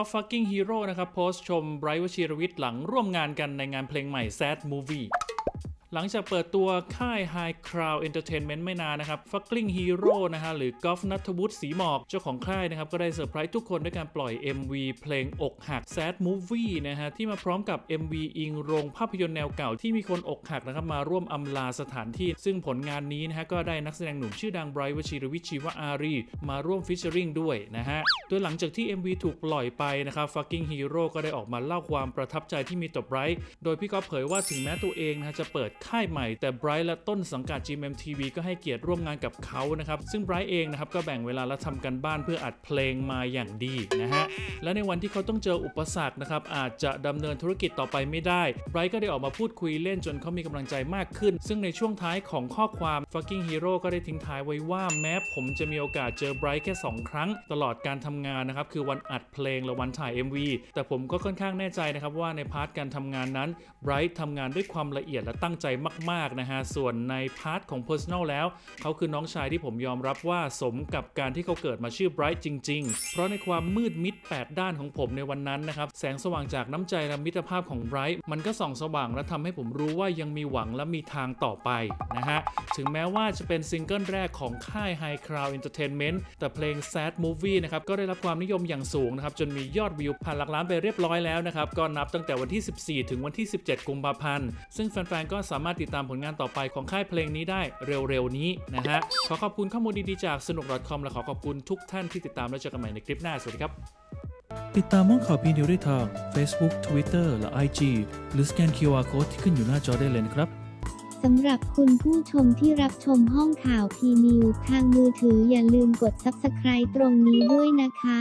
ก็ฟักกลิ้งฮีโร่นะครับโพสต์ชมไบร์ท วชิรวิชญ์หลังร่วมงานกันในงานเพลงใหม่ Sad Movie หลังจากเปิดตัวค่าย High Cloud Entertainment ไม่นานนะครับ ฟักกลิ้ง ฮีโร่ นะฮะหรือกอล์ฟ ณัฐวุฒิศรีหมอก เจ้าของค่ายนะครับก็ได้เซอร์ไพรส์ทุกคนด้วยการปล่อย MV เพลงอกหัก Sad Movie นะฮะที่มาพร้อมกับ MV อิงโรงภาพยนตร์แนวเก่าที่มีคนอกหักนะครับมาร่วมอำลาสถานที่ ซึ่งผลงานนี้นะฮะก็ได้นักแสดงหนุ่มชื่อดังไบร์ท วชิรวิชญ์ ชีวอารี มาร่วมฟิชเชอริงด้วยนะฮะโดยหลังจากที่ MV ถูกปล่อยไปนะครับ Fucking Hero ก็ได้ออกมาเล่าความประทับใจที่มีต่อไบรท์โดยพี่ก๊อฟเผยว่าถึงแม้ตัวเองนะจะเปิดค่ายใหม่แต่ไบรท์และต้นสังกัด GMMTV ก็ให้เกียรติร่วมงานกับเขานะครับซึ่งไบรท์เองนะครับก็แบ่งเวลาและทำกันบ้านเพื่ออัดเพลงมาอย่างดีนะฮะและในวันที่เขาต้องเจออุปสรรคนะครับอาจจะดำเนินธุรกิจต่อไปไม่ได้ไบรท์ก็ได้ออกมาพูดคุยเล่นจนเขามีกำลังใจมากขึ้น ซึ่งในช่วงท้ายของข้อความ Fucking Hero ก็ได้ทิ้งท้ายไว้ว่าแม้ผมจะมีโอกาสเจอไบรท์แค่ 2 ครั้ง ตลอดการทำงานนะครับคือวันอัดเพลงและวันถ่าย MV แต่ผมก็ค่อนข้างแน่ใจนะครับว่าใน part การทำงานนั้นไบร์ททำงานด้วยความละเอียดและตั้งใจมากๆนะฮะ ส่วนใน part ของ Personal แล้ว เขาคือน้องชายที่ผมยอมรับว่าสมกับการที่เขาเกิดมาชื่อไบร์ทจริง ๆ เพราะในความมืดมิด 8 ด้านของผมในวันนั้นนะครับ แสงสว่างจากน้ำใจและมิตรภาพของไบร์ทมันก็ส่องสว่างและทำให้ผมรู้ว่ายังมีหวังและมีทางต่อไปนะฮะ ถึงแม้ว่าจะเป็นซิงเกิลแรกของค่าย High Cloud Entertainment แต่เพลง Sad Movie นะครับก็ได้รับความนิยมอย่างสูงนะครับจนมียอดวิวผ่านหลักล้านไปเรียบร้อยแล้วนะครับก็นับตั้งแต่วันที่ 14 ถึงวันที่ 17 กุมภาพันธ์ซึ่งแฟนๆก็สามารถติดตามผลงานต่อไปของค่ายเพลงนี้ได้เร็วๆนี้นะฮะ ขอขอบคุณข้อมูลดีๆจากสนุก .com และขอขอบคุณทุกท่านที่ติดตามและเจอกันใหม่ในคลิปหน้า สวัสดีครับ ติดตามห้องข่าวพีนิวได้ทาง Facebook Twitter และ IG หรือสแกน QR Code ที่ขึ้นอยู่หน้าจอได้เลยนะครับสำหรับคุณผู้ชมที่รับชมห้องข่าวพีนิวทางมือถืออย่าลืมกด Subscribe ตรงนี้ด้วยนะคะ